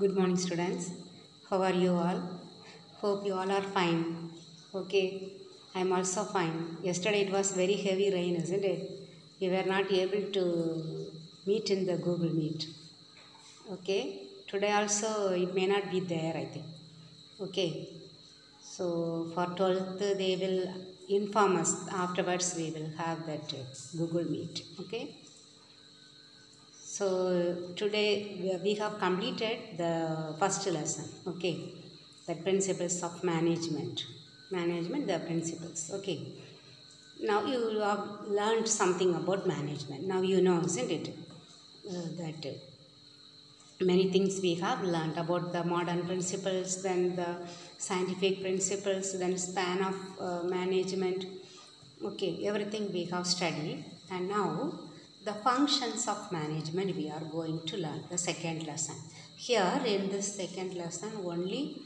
Good morning, students. How are you all? Hope you all are fine. Okay, I am also fine. Yesterday it was very heavy rain, isn't it? We were not able to meet in the Google Meet. Okay, today also it may not be there, I think. Okay, so for 12th they will inform us. Afterwards we will have that Google Meet. Okay. So today we- have completed the first lesson, okay, the principles of management. Management, the principles, okay. Now you have learned something about management. Now you know, isn't it, uh, that many things we have learned about the modern principles, then the scientific principles, then span of uh, management. Okay, everything we have studied, and now the functions of management we are going to learn the second lesson. Here in this second lesson, only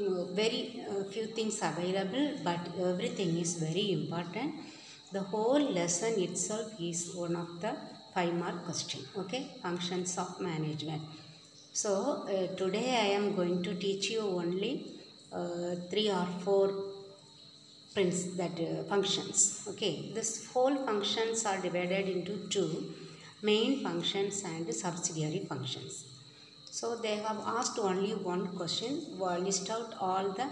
uh, very uh, few things available, but everything is very important. The whole lesson itself is one of the five mark question. Okay, functions of management. So uh, today I am going to teach you only uh, three or four prince that uh, functions. Okay this whole functions are divided into two main functions and subsidiary functions. So they have asked only one question well, list out all the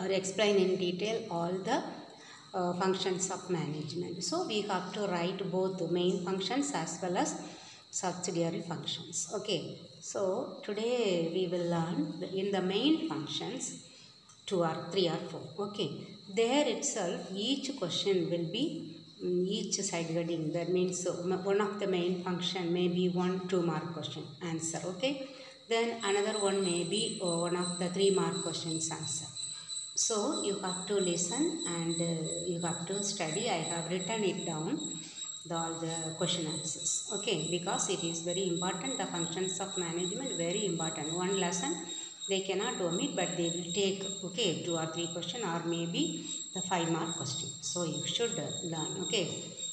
or explain in detail all the uh, functions of management. So we have to write both the main functions as well as subsidiary functions. Okay so today we will learn in the main functions two or three or four. Okay. There itself each question will be mm, each side heading. That means uh, one of the main function may be one two mark question answer. Okay. Then another one may be uh, one of the three mark questions answer. So you have to listen and uh, you have to study. I have written it down the, all the question answers. Okay. Because it is very important the functions of management very important. One lesson they cannot omit but they will take okay two or three question or maybe the five mark question. So you should learn okay.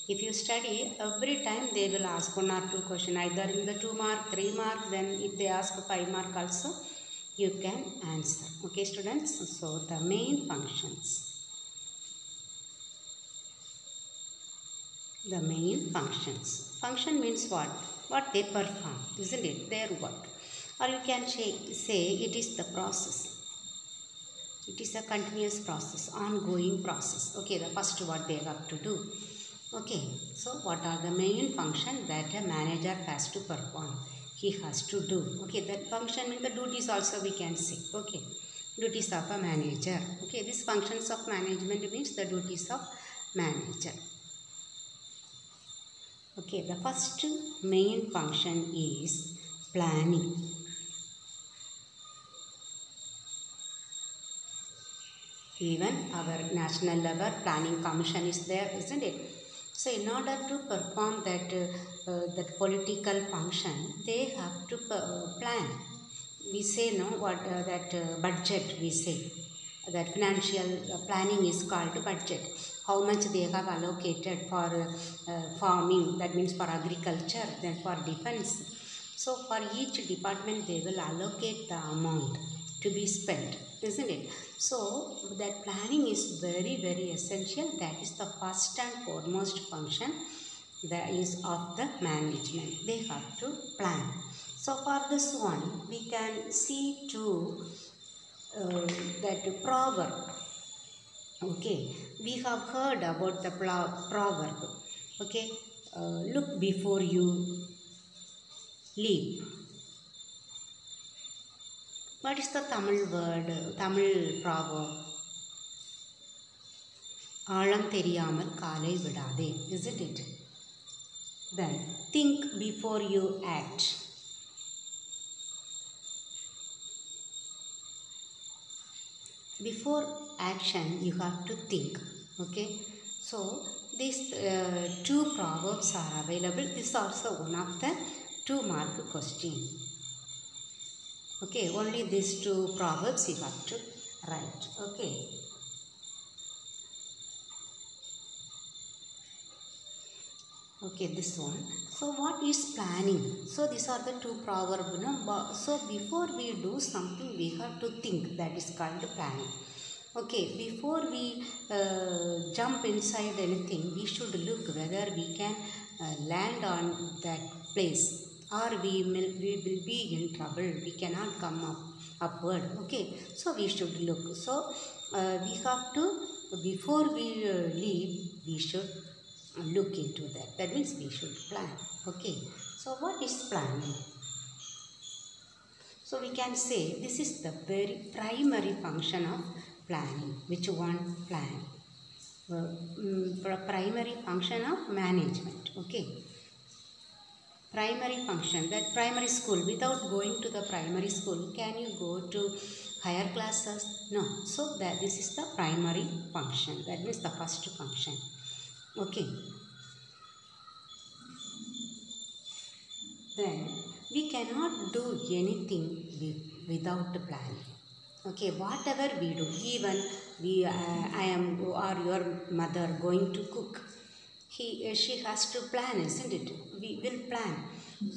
If you study every time they will ask one or two question either in the two mark three mark then if they ask five mark also you can answer okay students? So the main functions. The main functions. Function means what? What they perform isn't it? Their work or you can say, it is the process. It is a continuous process ongoing process. Okay the first what they have to do. Okay so what are the main function that a manager has to perform? He has to do. Okay that function means the duties also we can say. Okay duties of a manager. Okay these functions of management means the duties of manager. Okay the first main function is planning even our national level planning commission is there isn't it? So in order to perform that uh, uh, that political function they have to uh, plan. We say no what uh, that uh, budget we say. That financial uh, planning is called budget. How much they have allocated for farming that means for agriculture then for defense. So for each department they will allocate the amount to be spent isn't it so that planning is very very essential. That is the first and foremost function that is of the management. They have to plan. So for this one we can see two uh, that proverb. Okay. We have heard about the proverb. Okay. Uh, look before you leap what is the tamil word tamil proverb ஆழம் தெரியாமல் காலை விடாதே isn't it then think before you act before action you have to think okay so these uh, two proverbs are available this is also one of the two mark question okay only these two proverbs you have to write okay okay this one So what is planning? So these are the two proverbs. But- So before we do something, we have to think. That is called planning. Okay, before we uh, jump inside anything, we should look whether we can uh, land on that place or we will, we will be in trouble. We cannot come up upward. Okay, so we should look. So uh, we have to before we uh, leave, we should look into that. That means we should plan. Okay, so what is planning? So we can say this is the very primary function of planning. Which one? Plan. Uh, mm, primary function of management. Okay. Primary function. That primary school. Without going to the primary school, can you go to higher classes? No. So that this is the primary function. That means the first function. Okay. then we cannot do anything without a plan okay whatever we do even we uh, i am or your mother going to cook he uh, she has to plan isn't it? We will plan.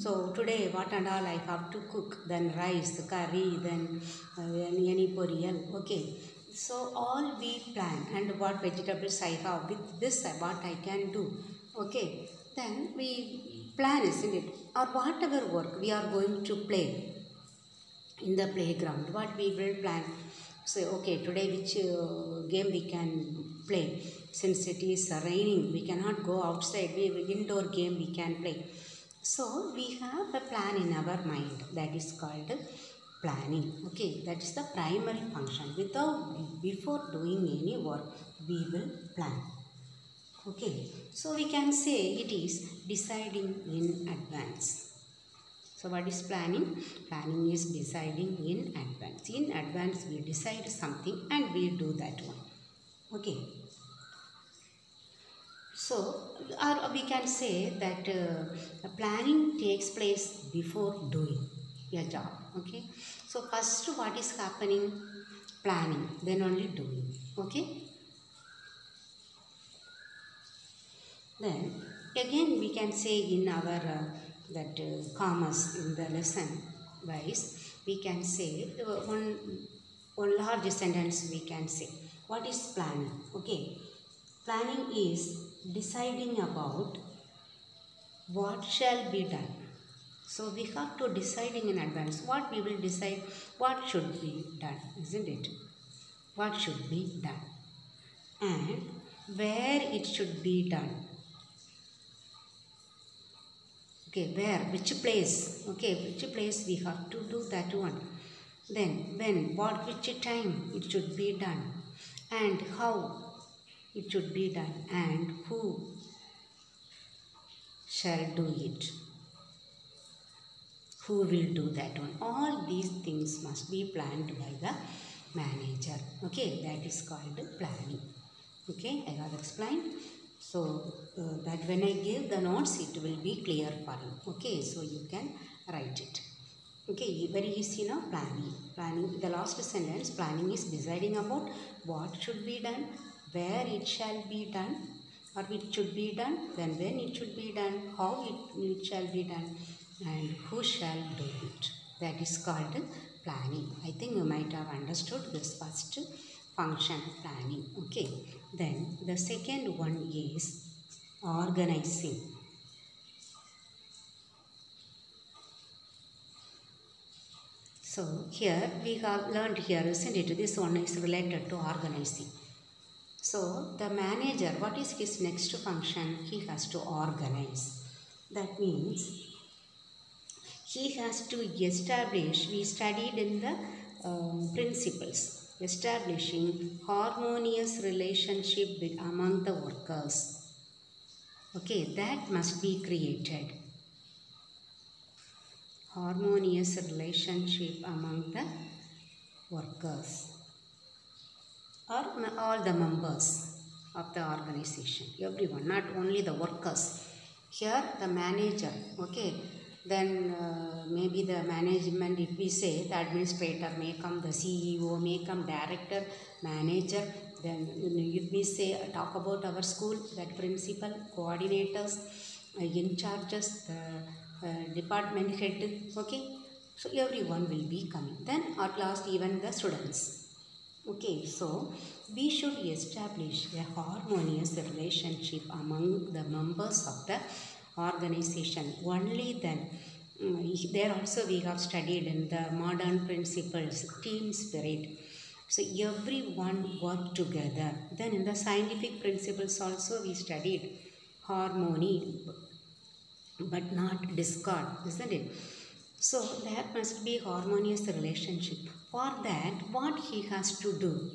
So today what and all i have to cook then rice the curry then uh, any, any poriyal. Okay. So all we plan. And what vegetables i have with this uh, what i can do. Okay. Then we plan isn't it? Or whatever work we are going to play in the playground what we will plan. Say okay today which uh, game we can play since it is raining we cannot go outside we have indoor game we can play so we have a plan in our mind that is called planning okay that is the primary function without before doing any work we will plan okay so we can say it is deciding in advance so what is planning? Planning is deciding in advance. In advance we decide something and we do that one. Okay. So or we can say that uh, planning takes place before doing a job. Okay. So first what is happening? Planning, then only doing. Okay. Then again we can say in our uh, that uh, commerce in the lesson wise we can say uh, one one large sentence we can say what is planning okay planning is deciding about what shall be done. So we have to deciding in advance what we will decide what should be done isn't it? What should be done and where it should be done. Okay where which place? Okay which place we have to do that one? Then when what which time it should be done and how it should be done. And who shall do it? Who will do that one? All these things must be planned by the manager. Okay that is called planning. Okay i have explained. So uh, that when i give the notes it will be clear for you. Okay so you can write it. Okay very easy now planning. Planning the last sentence planning is deciding about what should be done where it shall be done or it should be done then when it should be done how it, it shall be done and who shall do it. That is called planning. I think you might have understood this first function planning. Okay. Then the second one is organizing. So here we have learned here isn't it? This one is related to organizing so the manager what is his next function? He has to organize. That means he has to establish we studied in the um, principles. Establishing harmonious relationship with, among the workers. Okay that must be created. Harmonious relationship among the workers or all the members of the organization. Everyone not only the workers. Here the manager okay? Then uh, maybe the management if we say the administrator may come the ceo may come director manager. Then if we say talk about our school that principal coordinators uh, in charges the uh, department head okay? So everyone will be coming. Then at last even the students okay so we should establish a harmonious relationship among the members of the organization. Only then mm, there also we have studied in the modern principles team spirit. So everyone work together. Then in the scientific principles also we studied harmony but not discord isn't it so there must be harmonious relationship. For that what he has to do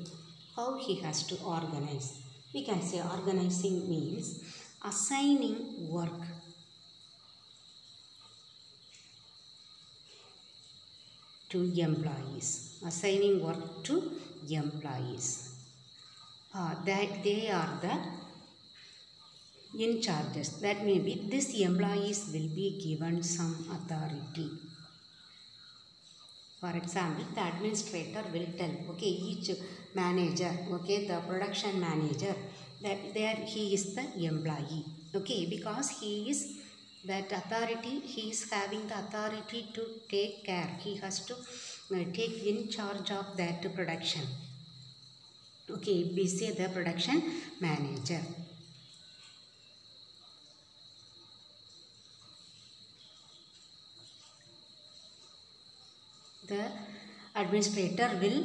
how he has to organize. We can say organizing means assigning work. To employees. Assigning work to employees. Uh, that they are the in charges. That may be these employees will be given some authority for example the administrator will tell okay each manager okay the production manager that there he is the employee okay because he is that authority he is having the authority to take care he has to uh, take in charge of that production okay we say the production manager the administrator will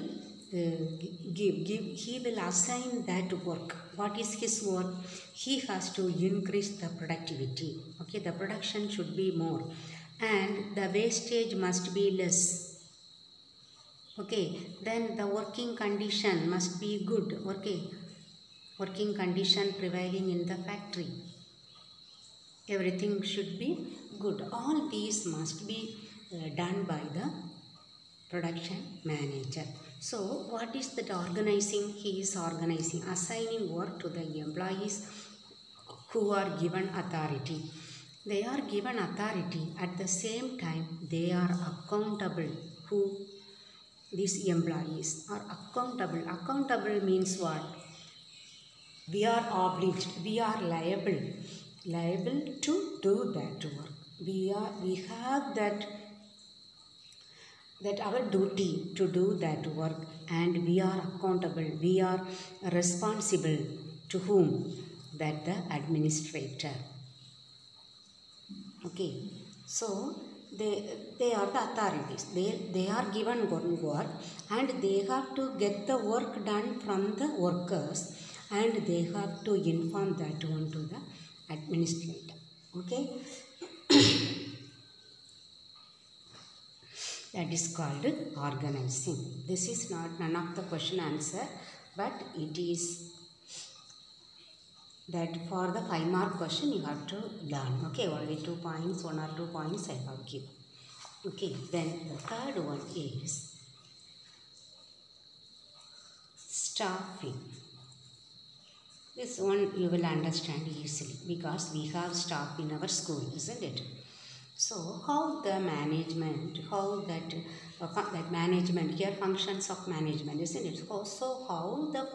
uh, give give he will assign that work. What is his work? He has to increase the productivity. Okay the production should be more. And the wastage must be less. Okay then the working condition must be good. Okay working condition prevailing in the factory. Everything should be good. All these must be uh, done by the production manager. So what is that organizing? He is organizing assigning work to the employees who are given authority. They are given authority. At the same time they are accountable who these employees are accountable. Accountable means what? We are obliged we are liable liable to do that work. We are we have that that our duty to do that work and we are accountable we are responsible to whom? That the administrator. Okay. So they they are the authorities. They they are given work and they have to get the work done from the workers and they have to inform that one to the administrator. Okay that is called organizing. This is not none of the question answer but it is that for the five mark question you have to learn. Okay only two points one or two points i have given. Okay then the third one is staffing. This one you will understand easily because we have staff in our school isn't it so how the management, how that uh, that management here functions of management, isn't it? So, so how the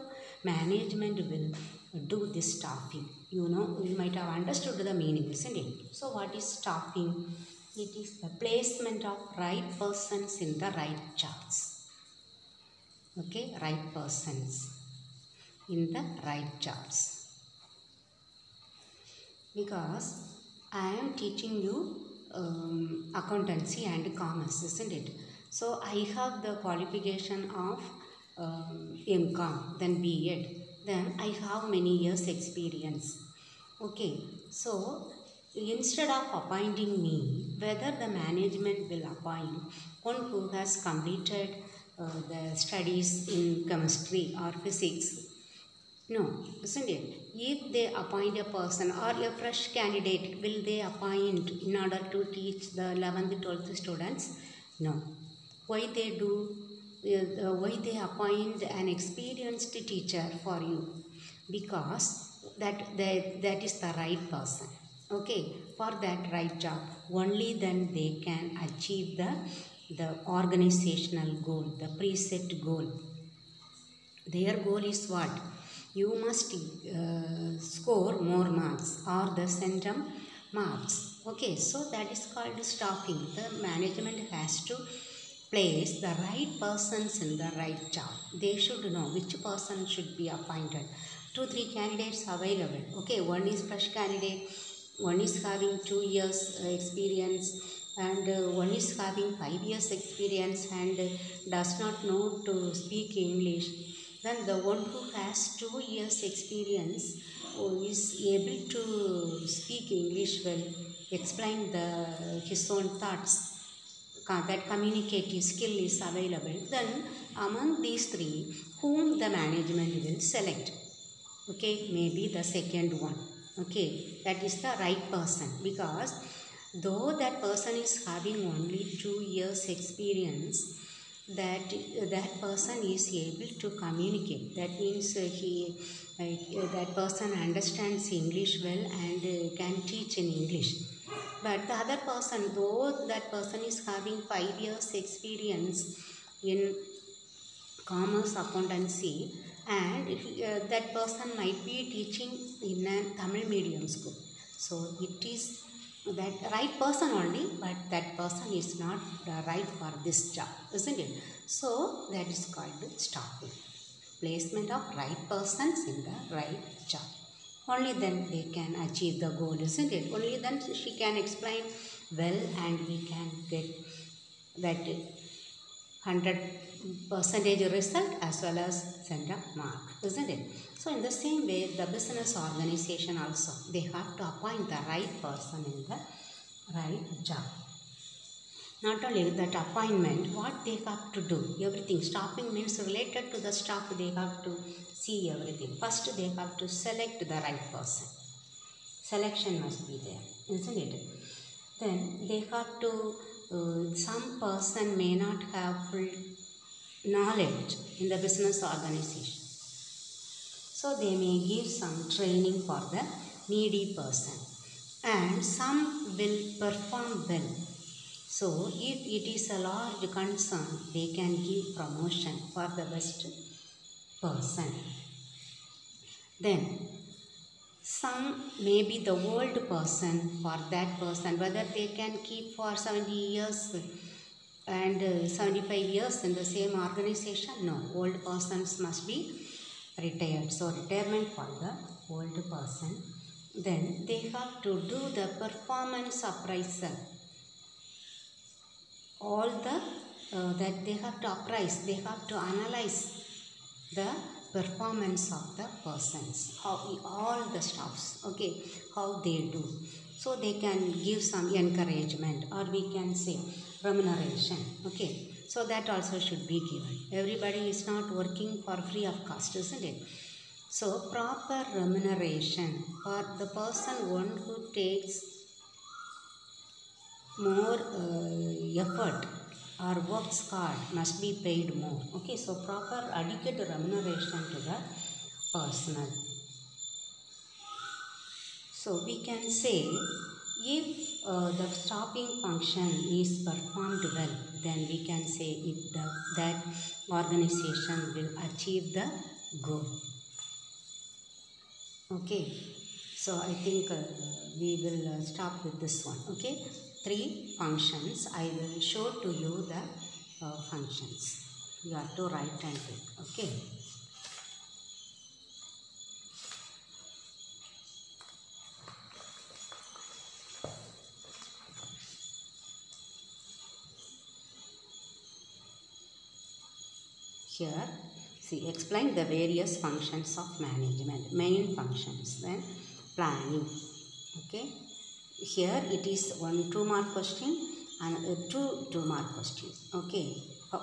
management will do this staffing? You know, you might have understood the meaning, isn't it? So what is staffing? It is the placement of right persons in the right jobs. Okay, right persons in the right jobs. Because I am teaching you um, accountancy and commerce, isn't it? So I have the qualification of um, MCOM, then B.Ed, then I have many years experience. Okay, so instead of appointing me, whether the management will appoint one who has completed uh, the studies in chemistry or physics no, isn't it? If they appoint a person or a fresh candidate, will they appoint in order to teach the 11th, 12th students? No. Why they do? Uh, uh, why they appoint an experienced teacher for you? Because that, that that is the right person. Okay, for that right job, only then they can achieve the the organizational goal, the preset goal. Their goal is what? You must uh, score more marks or the centum marks. Okay so that is called staffing the management has to place the right persons in the right job they should know which person should be appointed. Two three candidates available. Okay one is fresh candidate one is having two years uh, experience and uh, one is having five years experience and does not know to speak english then the one who has two years experience is able to speak english well explain the his own thoughts that communicative skill is available then among these three whom the management will select? Okay maybe the second one. Okay that is the right person because though that person is having only two years experience that that person is able to communicate that means uh, he uh, that person understands english well and uh, can teach in english but the other person though that person is having 5 years experience in commerce accountancy and uh, that person might be teaching in a Tamil medium school. So it is that right person only, but that person is not right for this job, isn't it? So that is called staffing. Placement of right persons in the right job. Only then they can achieve the goal, isn't it? Only then she can explain well and we can get that 100 percentage result as well as centum mark, isn't it? So in the same way, the business organization also, they have to appoint the right person in the right job. Not only that appointment, what they have to do, everything. Staffing means related to the staff, they have to see everything. First, they have to select the right person. Selection must be there, isn't it? Then they have to, uh, some person may not have full knowledge in the business organization. So they may give some training for the needy person. And some will perform well. So if it is a large concern, they can give promotion for the best person. Then some may be the old person for that person, whether they can keep for 70 years and uh, 75 years in the same organization. No, old persons must be retired. So, retirement for the old person. Then they have to do the performance appraisal. All the uh, that they have to appraise, they have to analyze the performance of the persons how all the staffs okay how they do so they can give some encouragement or we can say remuneration okay so that also should be given. Everybody is not working for free of cost isn't it? So proper remuneration for the person one who takes more uh, effort or works hard must be paid more. Okay so proper adequate remuneration to the personnel so we can say if uh, the staffing function is performed well then we can say if the, that organization will achieve the goal. Okay. So i think uh, we will uh, stop with this one. Okay. Three functions. I will show to you the uh, functions. You have to write and take. Okay see explain the various functions of management main functions then planning. Okay? Here it is one two mark question and two two mark questions okay?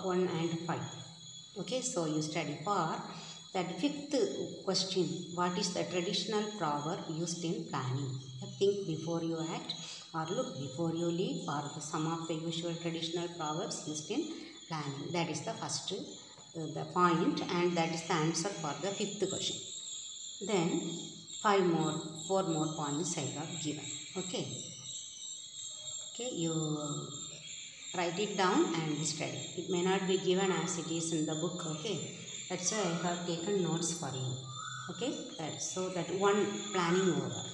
One and five. Okay? So you study for that fifth question. What is the traditional proverb used in planning? Think before you act or look before you leap or some of the usual traditional proverbs used in planning. That is the first the point and that is the answer for the fifth question. Then five more four more points i have given. Okay. Okay you write it down and study. It may not be given as it is in the book okay? That's why i have taken notes for you. Okay? That so that one planning over.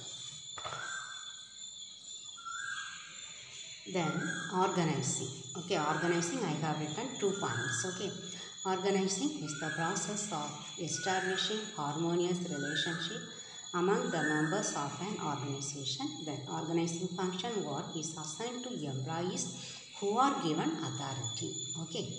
Then organizing. Okay organizing i have written two points okay organizing is the process of establishing harmonious relationship among the members of an organization. Then organizing function work is assigned to employees who are given authority. Okay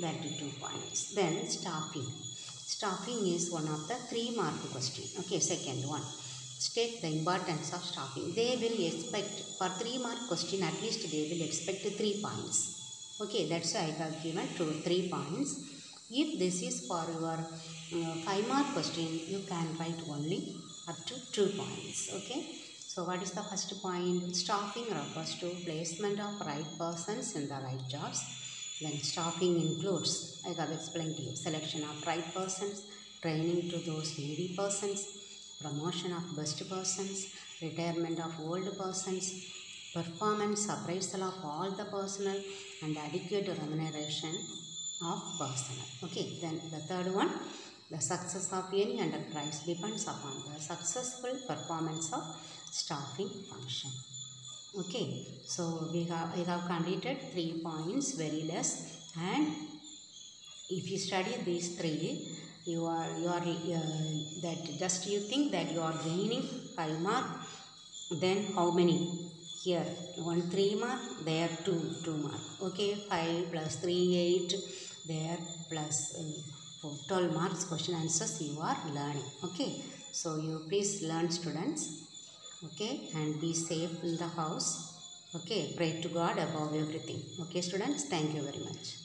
that the two points. Then staffing. Staffing is one of the three mark question. Okay second one. State the importance of staffing. They will expect for three mark question at least they will expect three points okay that's why i have given two three points. If this is for your uh, five mark question you can write only up to two points okay? So what is the first point? Staffing refers to placement of right persons in the right jobs. Then staffing includes i have explained to you selection of right persons training to those needy persons promotion of best persons retirement of old persons performance appraisal of all the personnel and adequate remuneration of personnel okay then the third one the success of any enterprise depends upon the successful performance of staffing function. Okay so we have i have completed three points very less and if you study these three you are you are uh, that just you think that you are gaining five mark then how many here. One three mark there two two mark. Okay five plus three eight. There plus uh, for 12 marks question answers you are learning. Okay so you please learn students. Okay and be safe in the house. Okay pray to god above everything. Okay students thank you very much